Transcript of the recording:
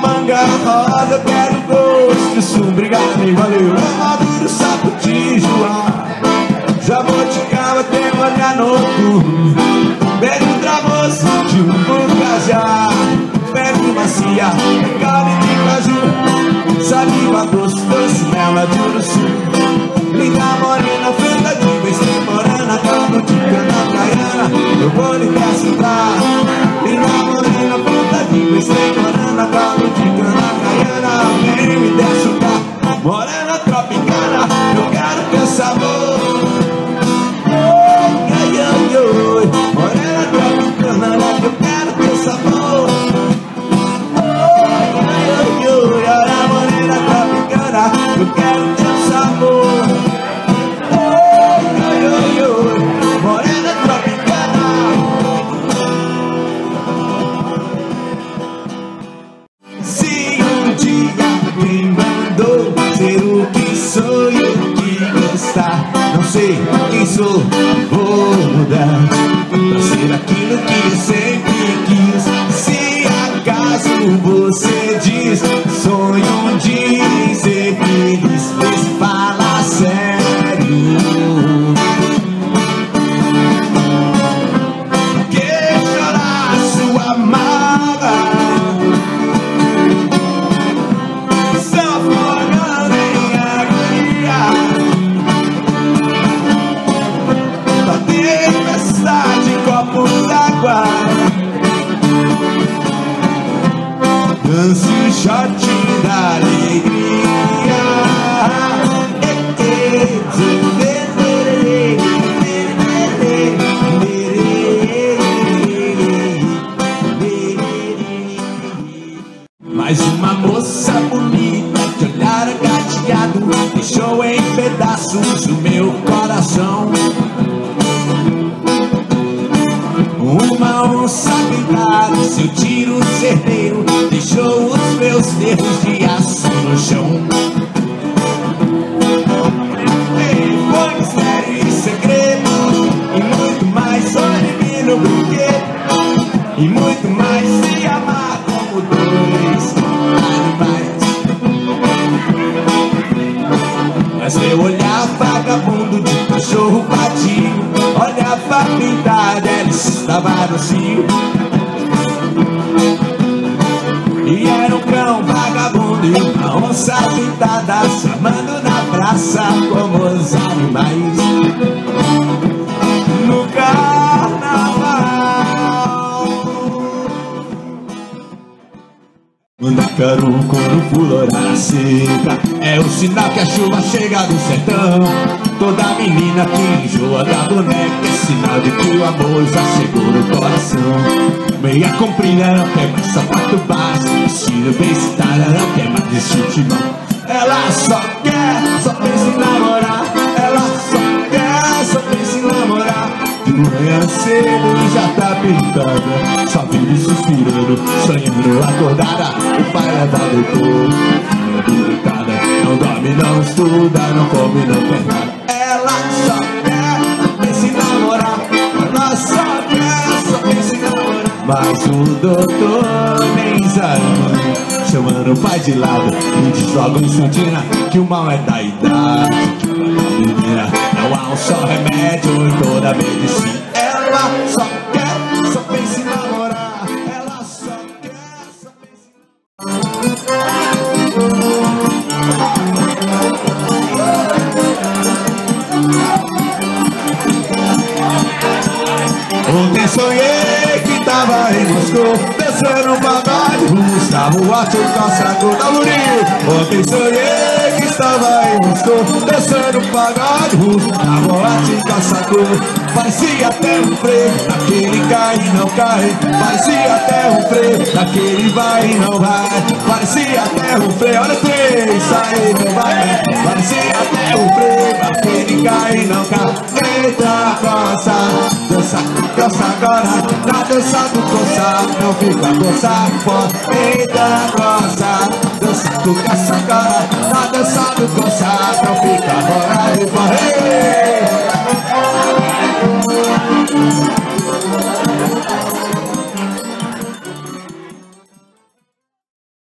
manga rosa, eu quero gosto disso Obrigado, e valeu. Maduro, sapo, tijuá Jabuticaba tem olhar noturno Beijo travoso de um bocajá Pele macia, carne de caju. Saliva doce, doce, mela de uruçu Linda morena, feita de vez morena. Cabo de cana caiana, eu vou lhe caçar Linda morena, feita de vez morena De cana caiana, vem me desce Morena tropicana, eu quero ter sabor sei quem sou, vou mudar. Pra ser aquilo que sempre quis. Se acaso você diz Sonho de ser Shot da alegria Eh, eh, Mas uma moça bonita de olhar gateado Deixou em pedaços o meu coração Uma onça pintada, seu tiro certeiro meus de aço no chão. Foi mistério e segredo E muito mais, olhe-me no brinquedo E muito mais se amar como dois animais. Mas meu olhar vagabundo de cachorro badio Olhava pintada, ela estava no E era um cão vagabundo e uma onça pintada Se amando na praça como os animais. No carnaval. Mandacaru quando florar a seca É o sinal que a chuva chega do sertão Toda menina que enjoa da boneca É sinal de que o amor já chegou no coração. Meia comprida não quer mais sapato baixo. Vestido bem citada não quer mais de chutimão Ela só quer, só pensa em namorar. Ela só quer, só pensa em namorar. De manhã cedo e já tá pintada Só vive suspirando, sonhando acordada. O pai leva Ela debilitada, não dorme, não estuda Não come, não Mas o doutor nem exame Chamando o pai de lado E diz logo em Que o mal é da idade menina. Não há um só remédio em toda a medicina. Ela só quer, Gustavo Arthur calçado da Murinho Ontem sonhei que estava em Moscou Dançando pagode Gustavo Arthur calçado Parecia até um freio Naquele cai e não cai. Parecia até um freio Naquele vai e não vai. Parecia até um freio Olha três, sai não vai. Parecia até um freio Naquele cai e não cai. Eita, coça Dança, coça agora Na dança do coça Não fica coça fora Eita, coça Dança. Do coça agora Na dança do coça Não fica fora de fora